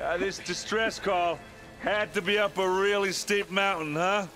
Uh, this distress call had to be up a really steep mountain, huh?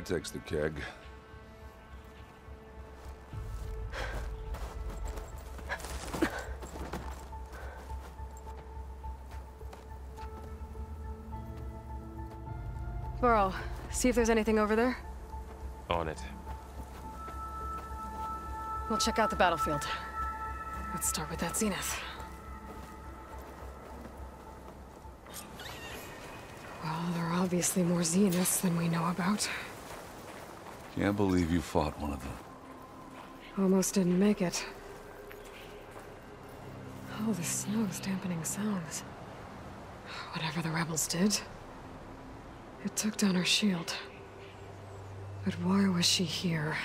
Well, that takes the keg. Burrow, see if there's anything over there. On it. We'll check out the battlefield. Let's start with that zenith. Well, there are obviously more zeniths than we know about. Can't believe you fought one of them. Almost didn't make it. Oh, the snow's dampening sounds. Whatever the rebels did, it took down her shield. But why was she here?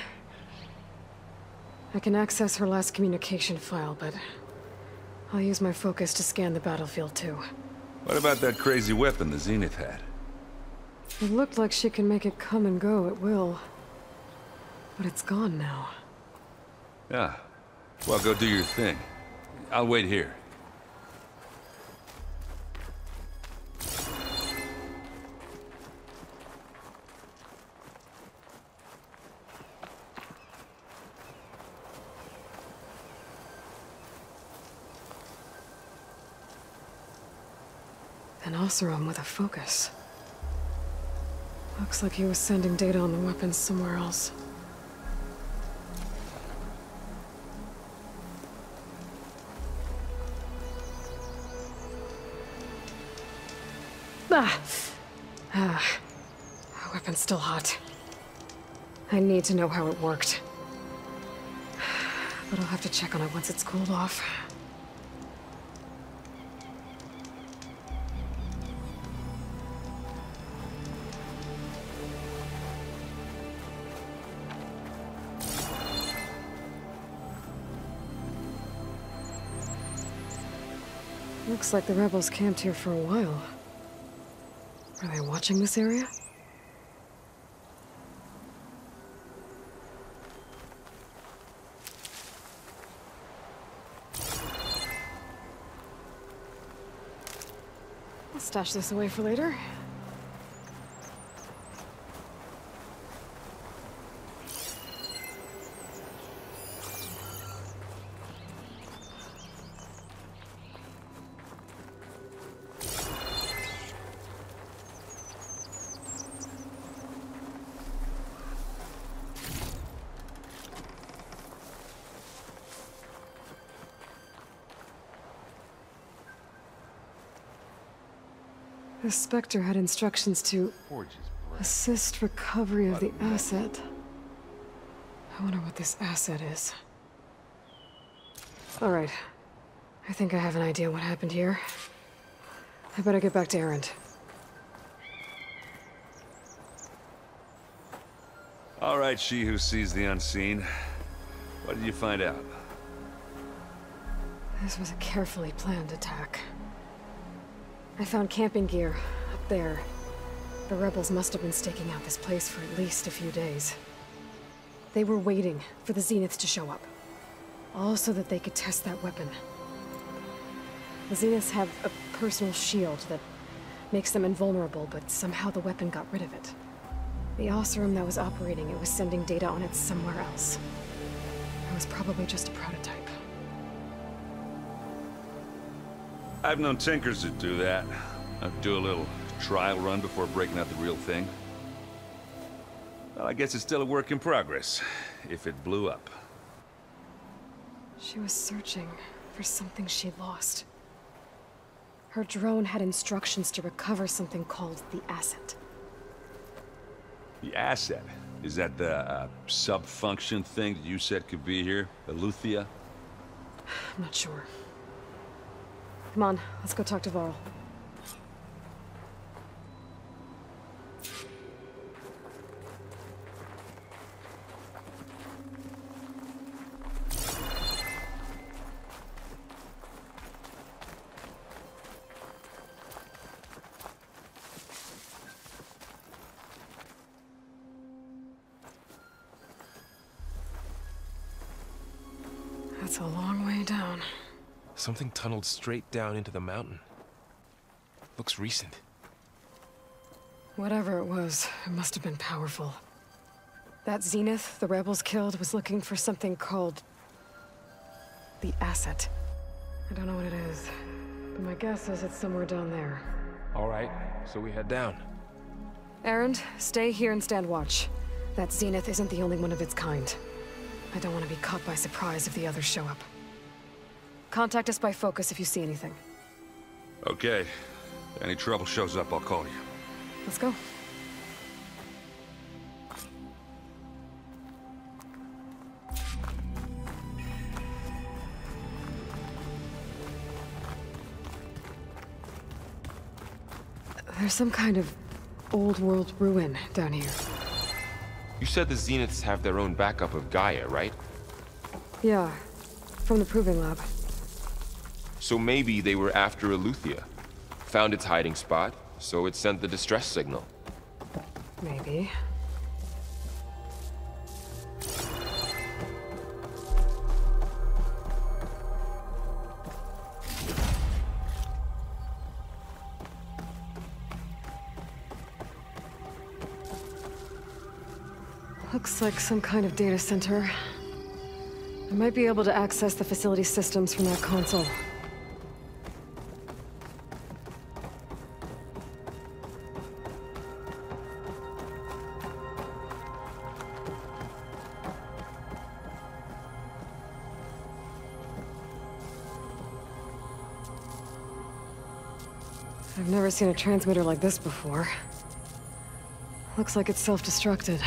I can access her last communication file, but I'll use my focus to scan the battlefield too. What about that crazy weapon the Zenith had? It looked like she can make it come and go at will. But it's gone now. Yeah. Well, go do your thing. I'll wait here. An Oseram with a focus. Looks like he was sending data on the weapons somewhere else. Ah! Ah. Our weapon's still hot. I need to know how it worked. But I'll have to check on it once it's cooled off. Looks like the rebels camped here for a while. Are they watching this area? I'll stash this away for later. The Spectre had instructions to assist recovery of the asset. I wonder what this asset is. All right. I think I have an idea what happened here. I better get back to Erend. All right, she who sees the unseen. What did you find out? This was a carefully planned attack. I found camping gear up there. The rebels must have been staking out this place for at least a few days. They were waiting for the Zeniths to show up. All so that they could test that weapon. The Zeniths have a personal shield that makes them invulnerable, but somehow the weapon got rid of it. The Oseram that was operating it was sending data on it somewhere else. It was probably just a prototype. I've known Tinkers that do that. I'd do a little trial run before breaking out the real thing. Well, I guess it's still a work in progress, if it blew up. She was searching for something she lost. Her drone had instructions to recover something called the Asset. The asset? Is that the uh, sub-function thing that you said could be here? Aletheia? I'm not sure. Come on, let's go talk to Varl. That's a long way down. Something tunneled straight down into the mountain. Looks recent. Whatever it was, it must have been powerful. That Zenith the rebels killed was looking for something called... the Asset. I don't know what it is, but my guess is it's somewhere down there. All right, so we head down. Erend, stay here and stand watch. That Zenith isn't the only one of its kind. I don't want to be caught by surprise if the others show up. Contact us by focus if you see anything. Okay. If any trouble shows up, I'll call you. Let's go. There's some kind of old world ruin down here. You said the Zeniths have their own backup of Gaia, right? Yeah, from the Proving Lab. So maybe they were after Aletheia. Found its hiding spot, so it sent the distress signal. Maybe. Looks like some kind of data center. I might be able to access the facility systems from that console. Seen a transmitter like this before. Looks like it's self-destructed.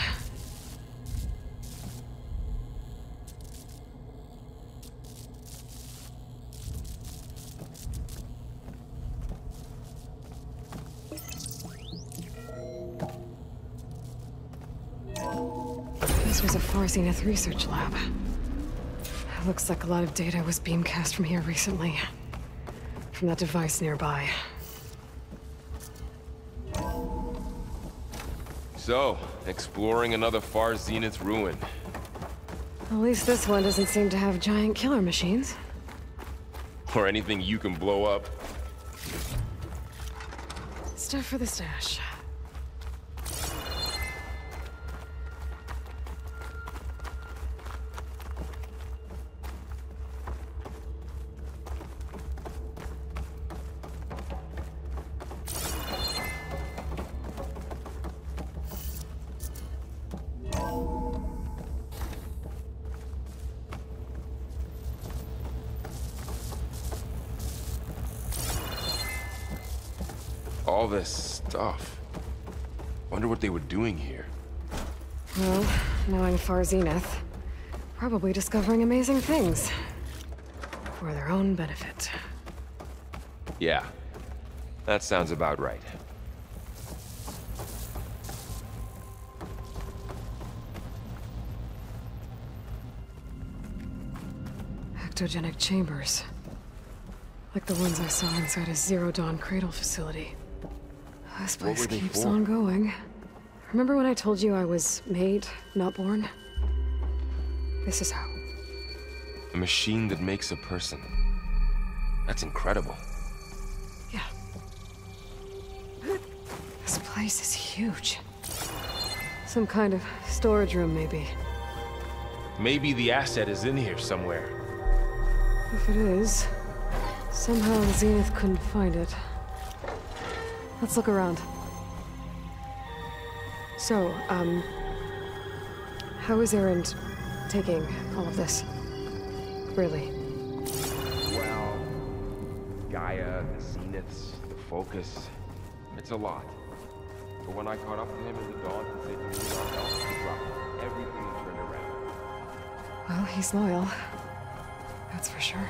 This was a Far Zenith research lab. Looks like a lot of data was beamcast from here recently. From that device nearby. So, exploring another Far Zenith ruin. At least this one doesn't seem to have giant killer machines. Or anything you can blow up. Stuff for the stash. Zenith, probably discovering amazing things. For their own benefit. Yeah, that sounds about right. Ectogenic chambers. Like the ones I saw inside a Zero Dawn Cradle facility. This place keeps for? on going. Remember when I told you I was made, not born? This is how. A machine that makes a person. That's incredible. Yeah. This place is huge. Some kind of storage room, maybe. Maybe the asset is in here somewhere. If it is, somehow the Zenith couldn't find it. Let's look around. So, um... How is Erend taking all of this? Really? Well, Gaia, the Zeniths, the Focus. It's a lot. But when I caught up to him in the dawn to say to me our help, he dropped everything and turned around. Well, he's loyal. That's for sure.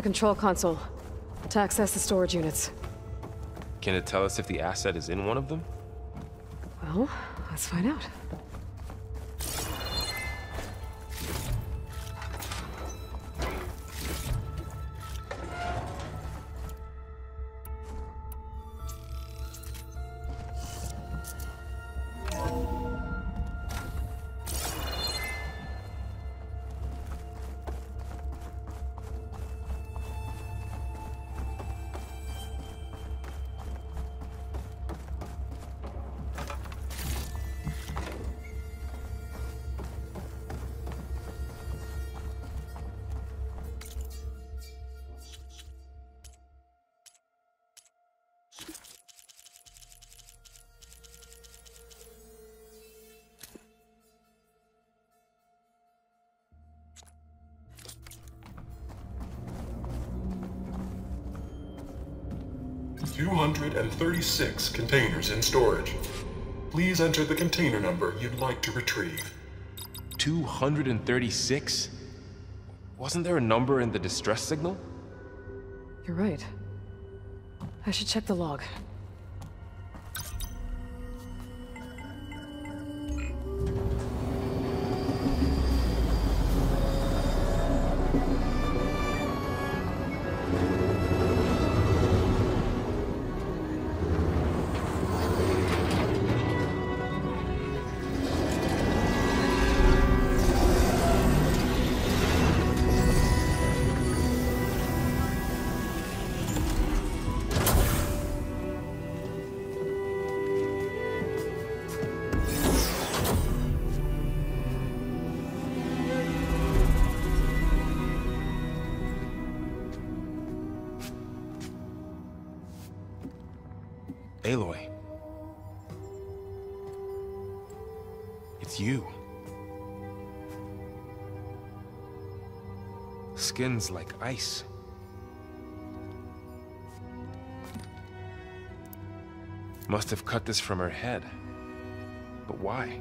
A control console. To access the storage units. Can it tell us if the asset is in one of them? Well, let's find out. Two hundred and thirty-six containers in storage. Please enter the container number you'd like to retrieve. 236? Wasn't there a number in the distress signal? You're right. I should check the log. Aloy. It's you. Skin's like ice. Must have cut this from her head. But why?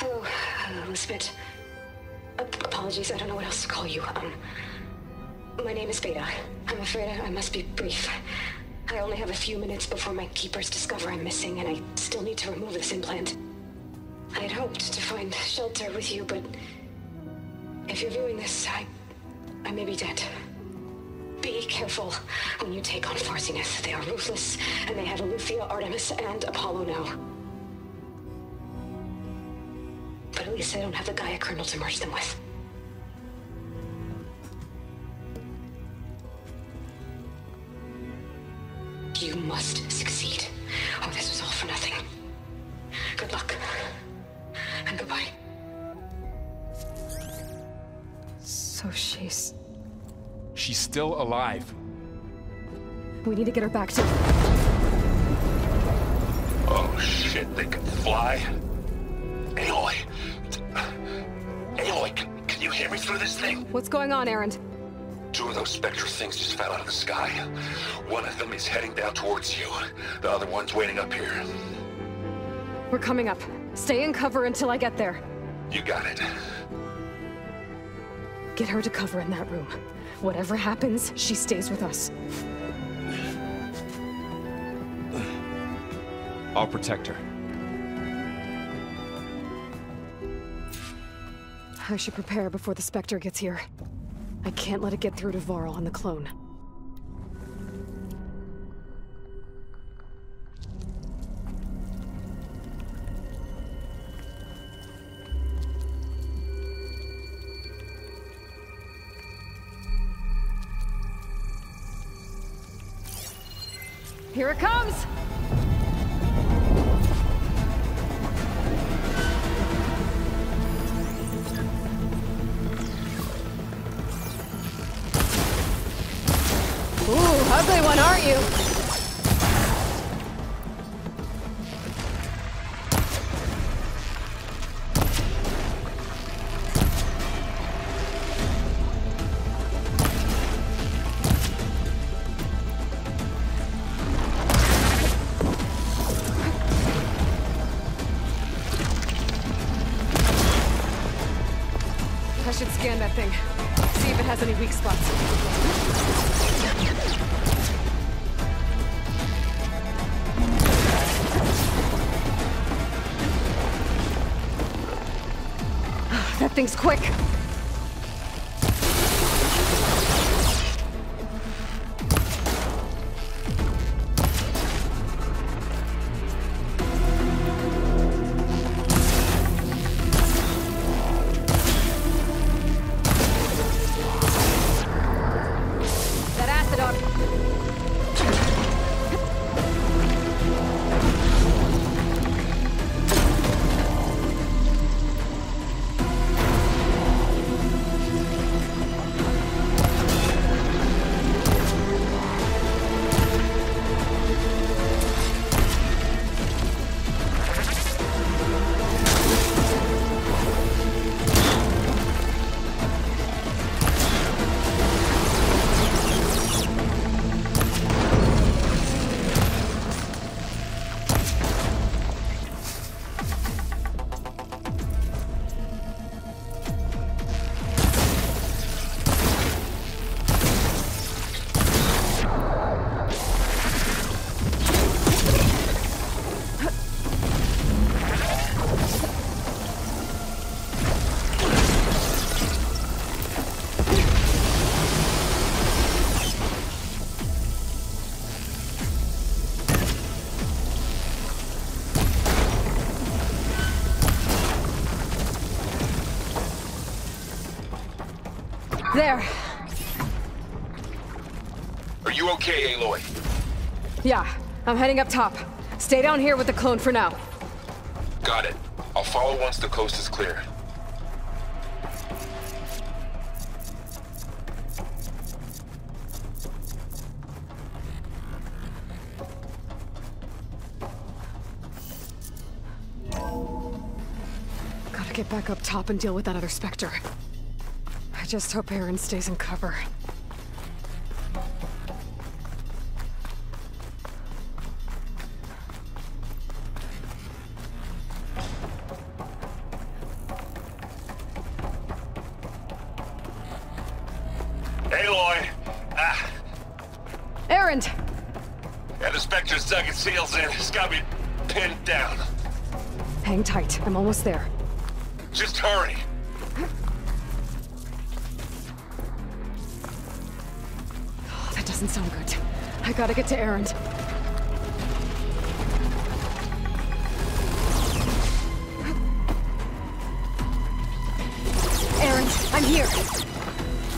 Oh, Lisbeth. Ap- apologies, I don't know what else to call you. Um, my name is Beta. I'm afraid I, must be brief. I only have a few minutes before my keepers discover I'm missing, and I still need to remove this implant. I had hoped to find shelter with you, but if you're viewing this, I, I may be dead. Be careful when you take on Far Zenith. They are ruthless, and they have Aletheia, Artemis, and Apollo now. But at least I don't have the Gaia kernel to merge them with. Must succeed, or this was all for nothing. Good luck. And goodbye. So she's... She's still alive. We need to get her back to... Oh shit, they can fly? Aloy! Aloy, can, can you hear me through this thing? What's going on, Erend? Two of those spectral things just fell out of the sky. One of them is heading down towards you. The other one's waiting up here. We're coming up. Stay in cover until I get there. You got it. Get her to cover in that room. Whatever happens, she stays with us. I'll protect her. I should prepare before the Spectre gets here. I can't let it get through to Varl and the clone. Here it comes! Ugly one, aren't you? Thing's quick. There. Are you okay, Aloy? Yeah, I'm heading up top. Stay down here with the clone for now. Got it. I'll follow once the coast is clear. Gotta get back up top and deal with that other Spectre. I just hope Erend stays in cover. Aloy! Ah, Erend! yeah, the Spectre's dug its heels in. It's got me pinned down. Hang tight, I'm almost there. Oh, that doesn't sound good. I gotta get to Erend. Erend, I'm here.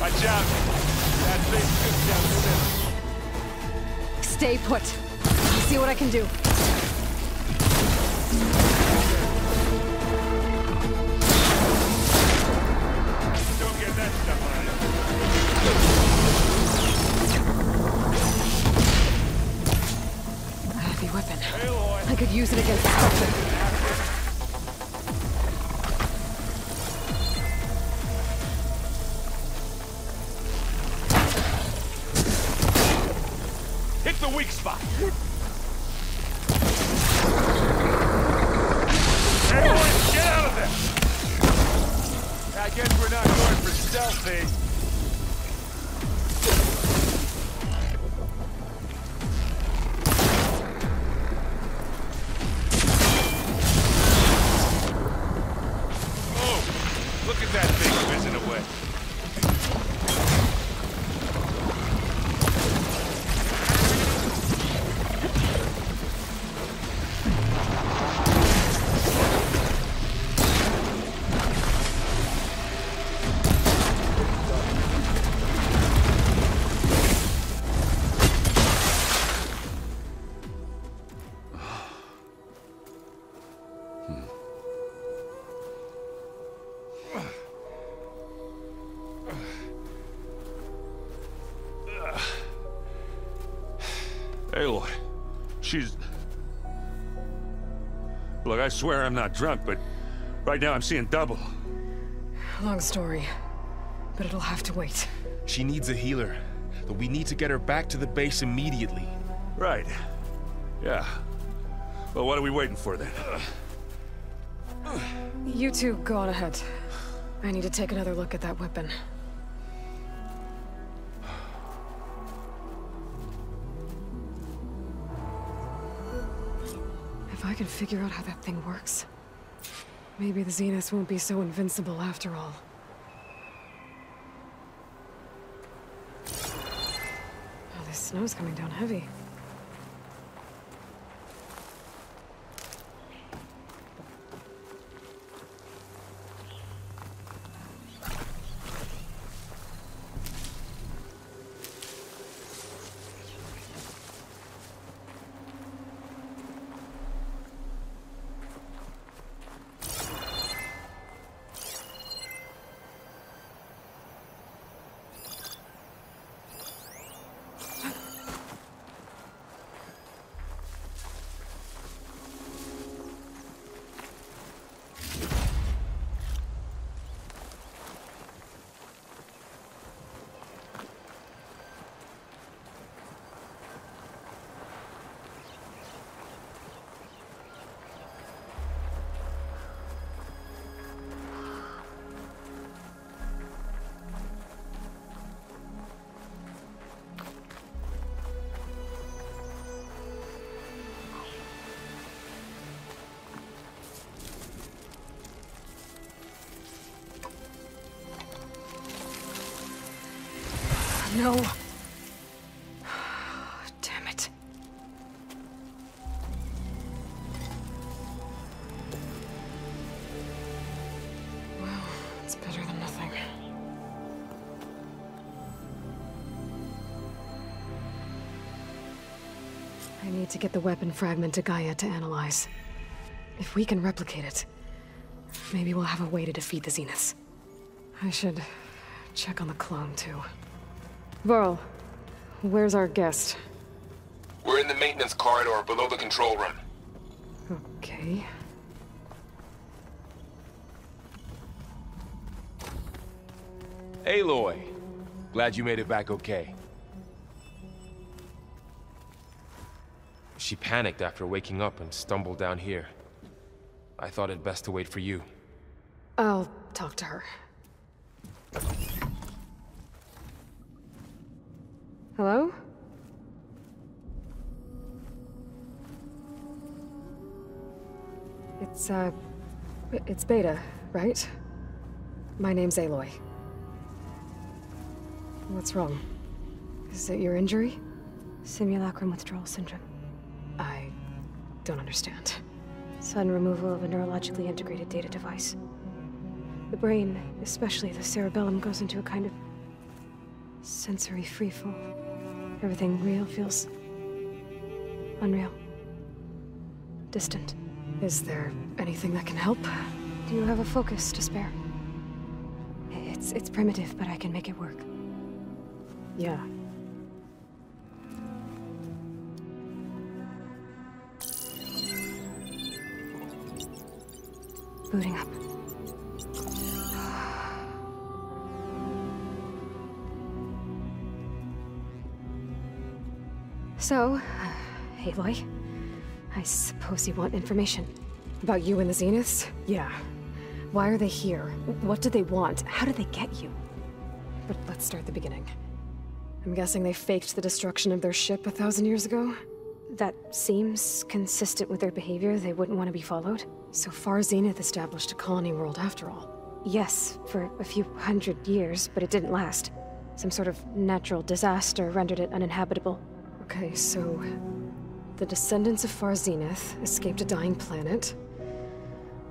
Watch out. That down. Stay put. I'll see what I can do. Weak spot. Everyone, get out of there. I guess we're not going for stealthy. I swear I'm not drunk, but right now I'm seeing double. Long story. But it'll have to wait. She needs a healer, but we need to get her back to the base immediately. Right. Yeah. Well, what are we waiting for then? You two go on ahead. I need to take another look at that weapon. I can figure out how that thing works, maybe the Zeniths won't be so invincible after all. Oh, this snow's coming down heavy. No. Damn it. Well, it's better than nothing. I need to get the weapon fragment to Gaia to analyze. If we can replicate it, maybe we'll have a way to defeat the Zeniths. I should check on the clone, too. Varl, where's our guest? We're in the maintenance corridor below the control room. Okay. Aloy, glad you made it back okay. She panicked after waking up and stumbled down here. I thought it best to wait for you. I'll talk to her. Hello? It's, uh... It's Beta, right? My name's Aloy. What's wrong? Is it your injury? Simulacrum withdrawal syndrome. I... don't understand. Sudden removal of a neurologically integrated data device. The brain, especially the cerebellum, goes into a kind of sensory freefall. Everything real feels unreal. Distant. Is there anything that can help? Do you have a focus to spare? It's it's primitive, but I can make it work. Yeah. Booting up. So, uh, Aloy, I suppose you want information. About you and the Zeniths? Yeah. Why are they here? What do they want? How did they get you? But let's start the beginning. I'm guessing they faked the destruction of their ship a thousand years ago? That seems consistent with their behavior. They wouldn't want to be followed. So Far Zenith established a colony world after all. Yes, for a few hundred years, but it didn't last. Some sort of natural disaster rendered it uninhabitable. Okay, so... The descendants of Far Zenith escaped a dying planet,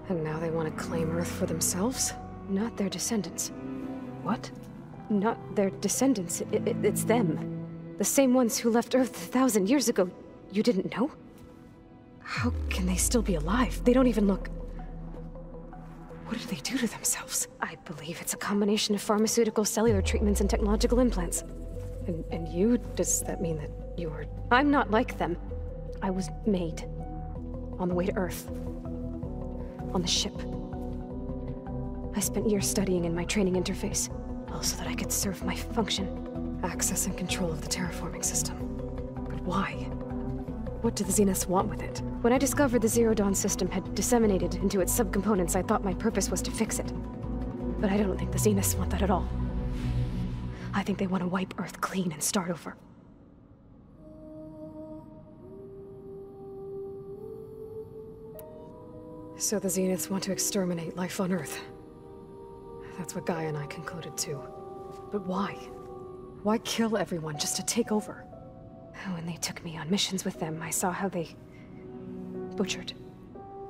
and now they want to claim Earth for themselves? Not their descendants. What? Not their descendants. It, it, it's them. The same ones who left Earth a thousand years ago. You didn't know? How can they still be alive? They don't even look... What did they do to themselves? I believe it's a combination of pharmaceutical, cellular treatments, and technological implants. And, and you? Does that mean that you are... I'm not like them. I was made. On the way to Earth. On the ship. I spent years studying in my training interface, all so that I could serve my function. Access and control of the terraforming system. But why? What do the Zeniths want with it? When I discovered the Zero Dawn system had disseminated into its subcomponents, I thought my purpose was to fix it. But I don't think the Zeniths want that at all. I think they want to wipe Earth clean and start over. So the Zeniths want to exterminate life on Earth. That's what Gaia and I concluded too. But why? Why kill everyone just to take over? When they took me on missions with them, I saw how they... butchered.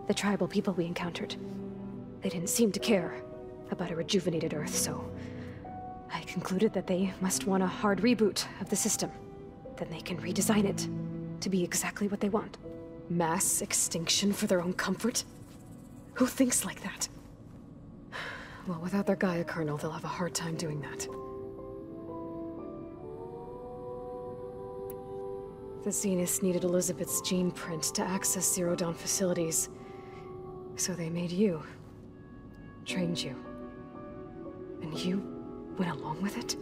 The tribal people we encountered. They didn't seem to care about a rejuvenated Earth, so... I concluded that they must want a hard reboot of the system. Then they can redesign it to be exactly what they want. Mass extinction for their own comfort? Who thinks like that? Well, without their Gaia kernel, they'll have a hard time doing that. The Zeniths needed Elisabet's gene print to access Zero Dawn facilities. So they made you. Trained you. And you went along with it?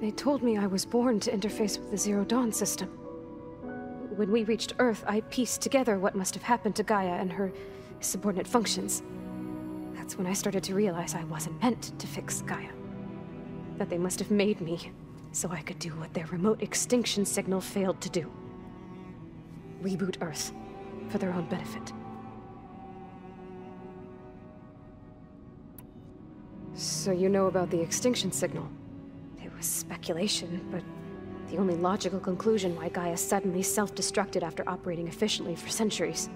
They told me I was born to interface with the Zero Dawn system. When we reached Earth, I pieced together what must have happened to Gaia and her subordinate functions. That's when I started to realize I wasn't meant to fix Gaia. That they must have made me so I could do what their remote extinction signal failed to do. Reboot Earth for their own benefit. So you know about the extinction signal? It was speculation, but the only logical conclusion why Gaia suddenly self-destructed after operating efficiently for centuries.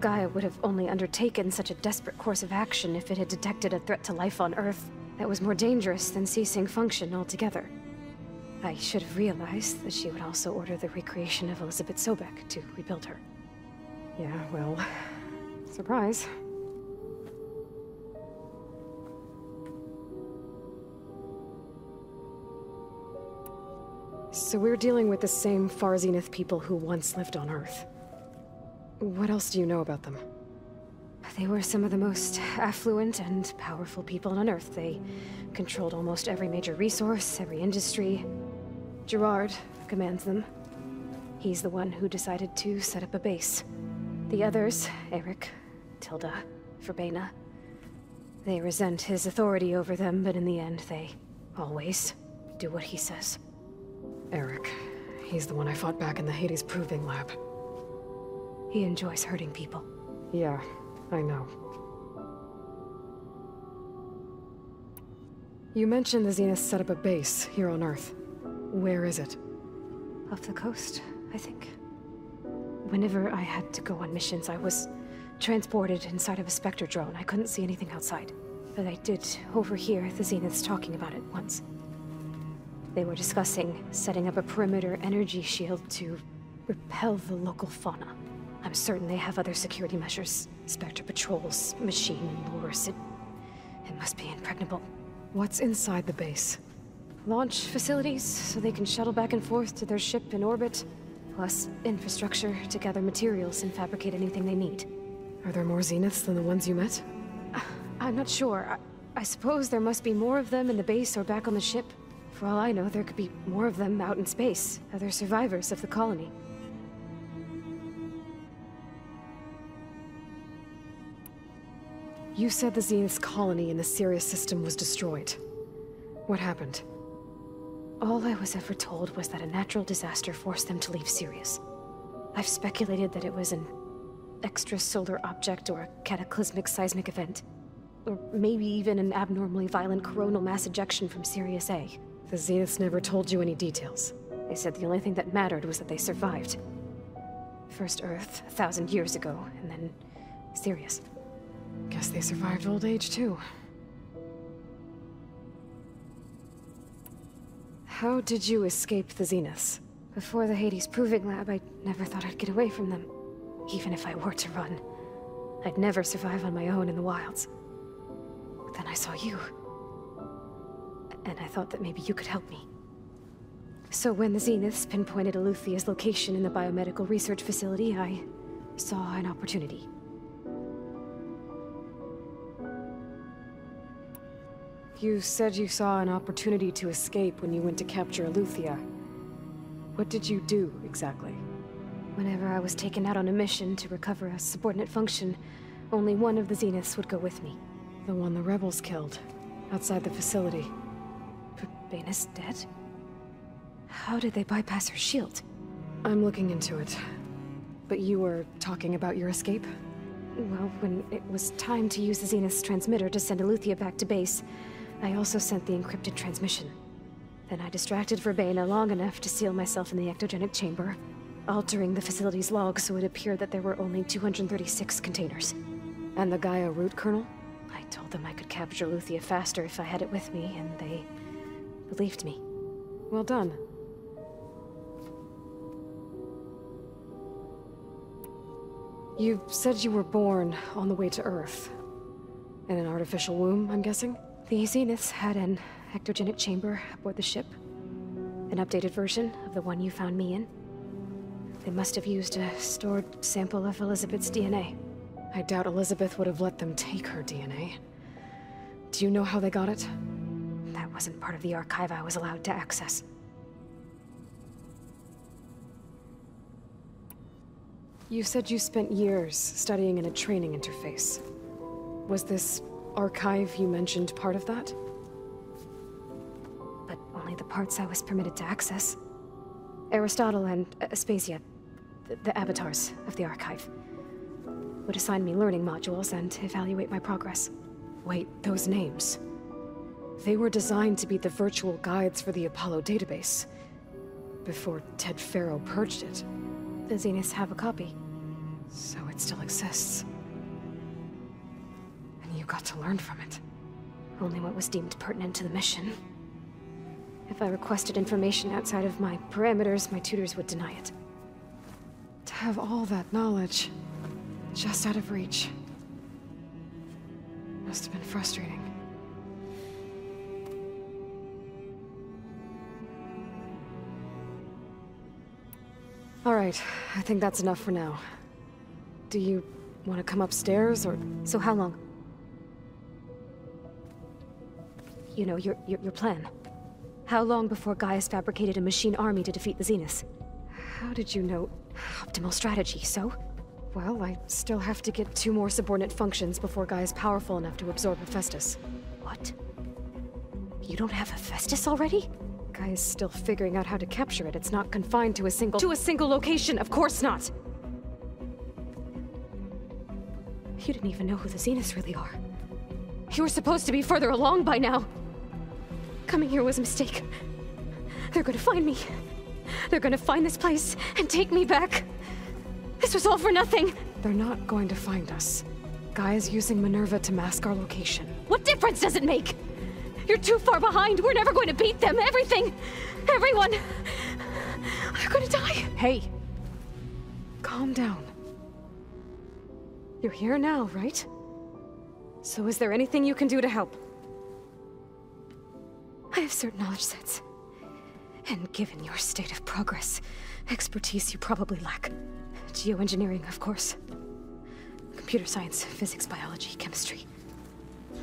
Gaia would have only undertaken such a desperate course of action if it had detected a threat to life on Earth that was more dangerous than ceasing function altogether. I should have realized that she would also order the recreation of Elisabet Sobeck to rebuild her. Yeah, well... Surprise. So we're dealing with the same Far Zenith people who once lived on Earth. What else do you know about them? They were some of the most affluent and powerful people on Earth. They controlled almost every major resource, every industry. Gerard commands them. He's the one who decided to set up a base. The others, Erik, Tilda, Verbena, they resent his authority over them, but in the end, they always do what he says. Erik. He's the one I fought back in the Hades Proving Lab. He enjoys hurting people. Yeah, I know. You mentioned the Zenith set up a base here on Earth. Where is it? Off the coast, I think. Whenever I had to go on missions, I was transported inside of a Spectre drone. I couldn't see anything outside. But I did overhear the Zeniths talking about it once. They were discussing setting up a perimeter energy shield to repel the local fauna. I'm certain they have other security measures. Spectre patrols, machine lures. It, it must be impregnable. What's inside the base? Launch facilities, so they can shuttle back and forth to their ship in orbit. Plus, infrastructure to gather materials and fabricate anything they need. Are there more Zeniths than the ones you met? Uh, I'm not sure. I, I suppose there must be more of them in the base or back on the ship. For all I know, there could be more of them out in space, other survivors of the colony. You said the Zenith's colony in the Sirius system was destroyed. What happened? All I was ever told was that a natural disaster forced them to leave Sirius. I've speculated that it was an extrasolar object or a cataclysmic seismic event. Or maybe even an abnormally violent coronal mass ejection from Sirius A. The Zeniths never told you any details. They said the only thing that mattered was that they survived. First Earth, a thousand years ago, and then Sirius. Guess they survived old age, too. How did you escape the Zeniths? Before the Hades Proving Lab, I never thought I'd get away from them. Even if I were to run. I'd never survive on my own in the wilds. But then I saw you. And I thought that maybe you could help me. So when the Zeniths pinpointed Eleuthia's location in the biomedical research facility, I saw an opportunity. You said you saw an opportunity to escape when you went to capture Eleuthia. What did you do, exactly? Whenever I was taken out on a mission to recover a subordinate function, only one of the Zeniths would go with me. The one the rebels killed, outside the facility. But Baina's dead? How did they bypass her shield? I'm looking into it. But you were talking about your escape? Well, when it was time to use the Zenith's transmitter to send Eleuthia back to base, I also sent the encrypted transmission. Then I distracted Verbena long enough to seal myself in the ectogenic chamber, altering the facility's log so it appeared that there were only 236 containers. And the Gaia root kernel? I told them I could capture Luthia faster if I had it with me, and they believed me. Well done. You said you were born on the way to Earth. In an artificial womb, I'm guessing? The Zeniths had an ectogenic chamber aboard the ship. An updated version of the one you found me in. They must have used a stored sample of Elisabet's DNA. I doubt Elizabeth would have let them take her DNA. Do you know how they got it? That wasn't part of the archive I was allowed to access. You said you spent years studying in a training interface. Was this archive you mentioned part of that? But only the parts I was permitted to access. Aristotle and uh, Aspasia, the, the avatars of the archive, would assign me learning modules and evaluate my progress. Wait, those names. They were designed to be the virtual guides for the Apollo database. Before Ted Faro purged it. The Zeniths have a copy. So it still exists got to learn from it. Only what was deemed pertinent to the mission. If I requested information outside of my parameters, my tutors would deny it. To have all that knowledge, just out of reach, must have been frustrating. All right, I think that's enough for now. Do you want to come upstairs, or... So how long? You know, your, your, your plan. How long before Gaia's fabricated a machine army to defeat the Zeniths? How did you know? Optimal strategy, so? Well, I still have to get two more subordinate functions before Gaia's powerful enough to absorb Hephaestus. What? You don't have Hephaestus already? Gaia's still figuring out how to capture it. It's not confined to a single- To a single location, of course not! You didn't even know who the Zeniths really are. You were supposed to be further along by now! Coming here was a mistake. They're gonna find me. They're gonna find this place and take me back. This was all for nothing. They're not going to find us. Gaia is using Minerva to mask our location. What difference does it make? You're too far behind. We're never going to beat them. Everything. Everyone. They're gonna die. Hey. Calm down. You're here now, right? So is there anything you can do to help? I have certain knowledge sets. And given your state of progress, expertise you probably lack. Geoengineering, of course. Computer science, physics, biology, chemistry.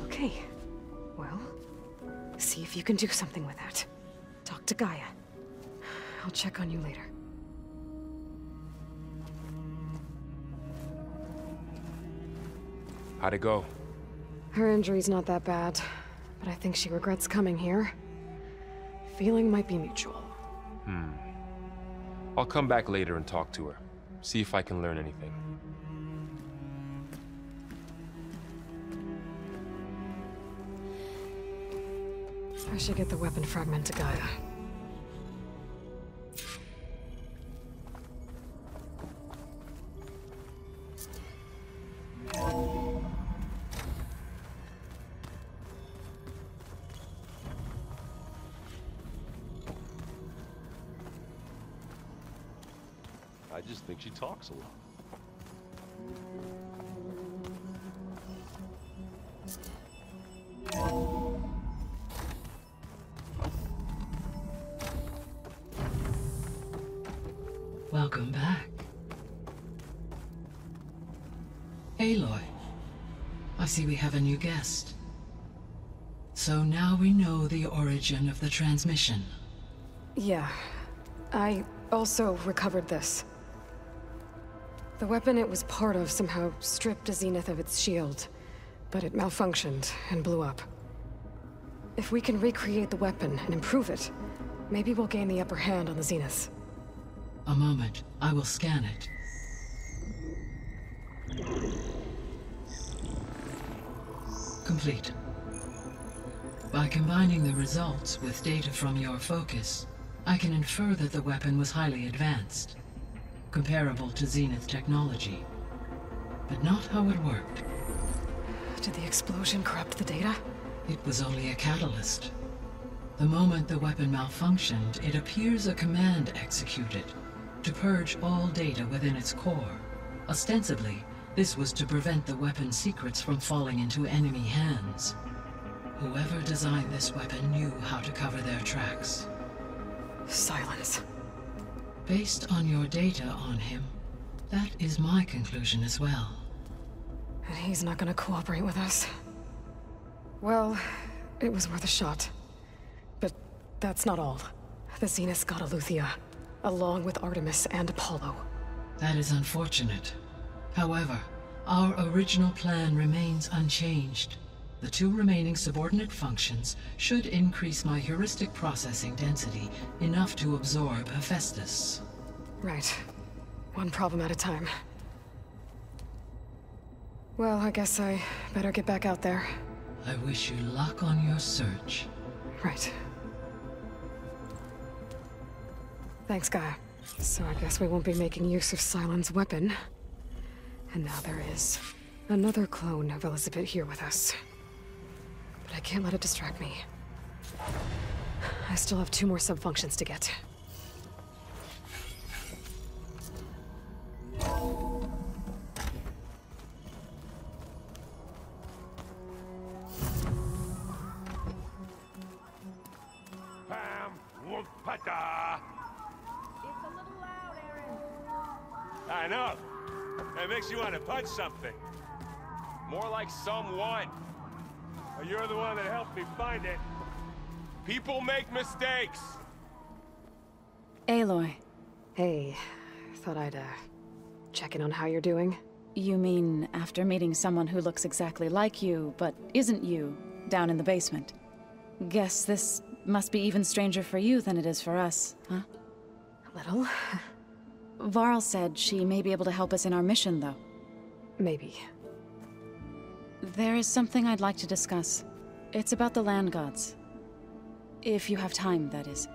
Okay. Well, see if you can do something with that. Talk to Gaia. I'll check on you later. How'd it go? Her injury's not that bad, but I think she regrets coming here. Feeling might be mutual. Hmm. I'll come back later and talk to her. See if I can learn anything. I should get the weapon fragment to Gaia. Just think she talks a lot. Welcome back. Aloy, I see we have a new guest. So now we know the origin of the transmission. Yeah. I also recovered this. The weapon it was part of somehow stripped a Zenith of its shield, but it malfunctioned and blew up. If we can recreate the weapon and improve it, maybe we'll gain the upper hand on the Zenith. A moment, I will scan it. Complete. By combining the results with data from your focus, I can infer that the weapon was highly advanced, comparable to Zenith technology. But not how it worked. Did the explosion corrupt the data? It was only a catalyst. The moment the weapon malfunctioned, it appears a command executed to purge all data within its core. Ostensibly, this was to prevent the weapon's secrets from falling into enemy hands. Whoever designed this weapon knew how to cover their tracks. Sylens. Based on your data on him, that is my conclusion as well. And he's not gonna cooperate with us. Well, it was worth a shot. But that's not all. The Zenith got Eleuthia, along with Artemis and Apollo. That is unfortunate. However, our original plan remains unchanged. The two remaining subordinate functions should increase my heuristic processing density enough to absorb Hephaestus. Right. One problem at a time. Well, I guess I better get back out there. I wish you luck on your search. Right. Thanks, Gaia. So I guess we won't be making use of Sylens' weapon. And now there is another clone of Elisabet here with us. But I can't let it distract me. I still have two more subfunctions to get. Pam Whoopata. It's a little loud, Erend. I know. That makes you want to punch something. More like someone. Well, you're the one that helped me find it. People make mistakes. Aloy. Hey, thought I'd, uh, check in on how you're doing. You mean after meeting someone who looks exactly like you, but isn't you, down in the basement? Guess this must be even stranger for you than it is for us, huh? A little. Varl said she may be able to help us in our mission, though. Maybe. There is something I'd like to discuss. It's about the land gods. If you have time, that is.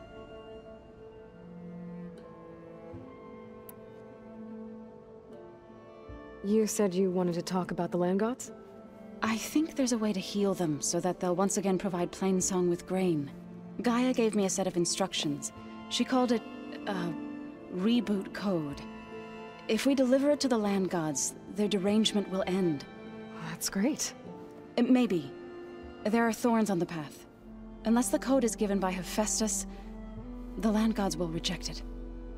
You said you wanted to talk about the land gods? I think there's a way to heal them so that they'll once again provide Plainsong with grain. Gaia gave me a set of instructions. She called it, uh, reboot code. If we deliver it to the land gods, their derangement will end. That's great. Maybe. There are thorns on the path. Unless the code is given by Hephaestus, the land gods will reject it.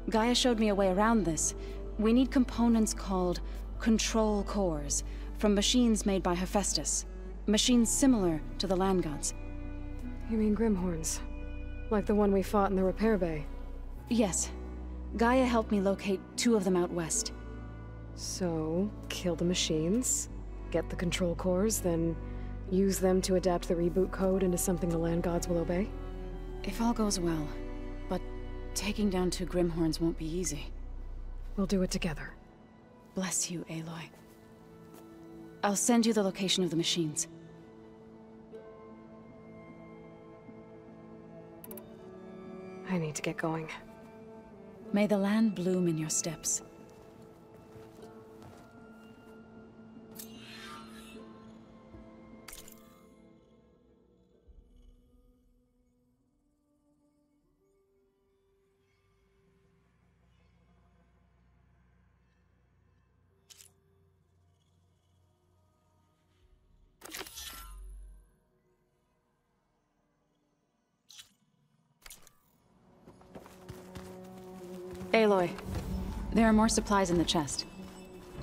Gaia showed me a way around this. We need components called control cores from machines made by Hephaestus. Machines similar to the land gods. You mean Grimhorns? Like the one we fought in the repair bay? Yes. Gaia helped me locate two of them out west. So, kill the machines, get the control cores, then Use them to adapt the reboot code into something the land gods will obey? If all goes well. But taking down two Grimhorns won't be easy. We'll do it together. Bless you, Aloy. I'll send you the location of the machines. I need to get going. May the land bloom in your steps. There are more supplies in the chest.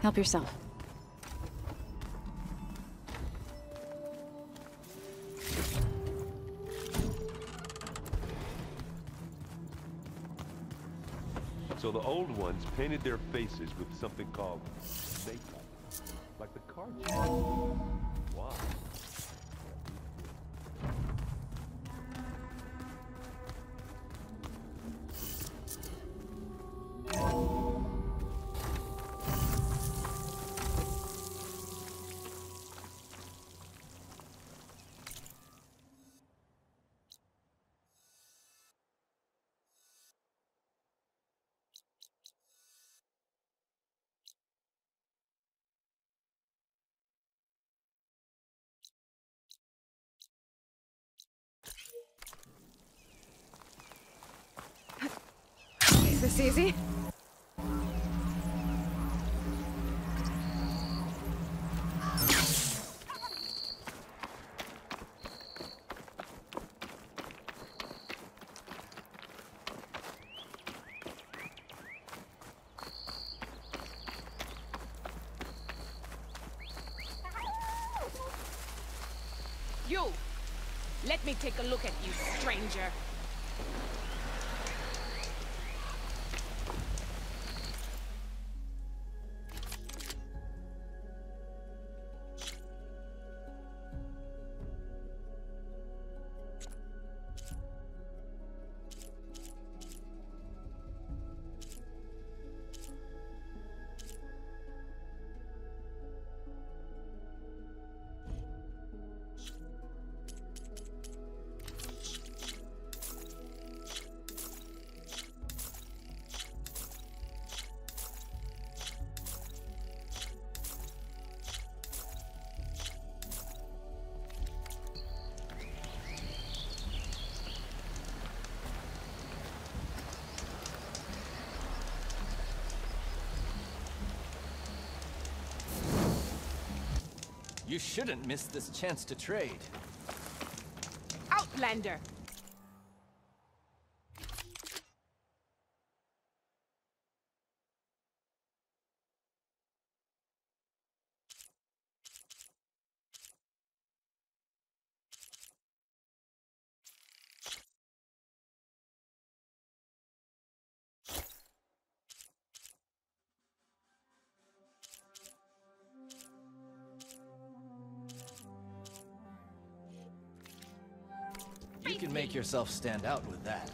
Help yourself. So the old ones painted their faces with something called makeup. Like the cartoon. Why? This easy? You! Let me take a look at you, stranger. You shouldn't miss this chance to trade. Outlander! Yourself stand out with that.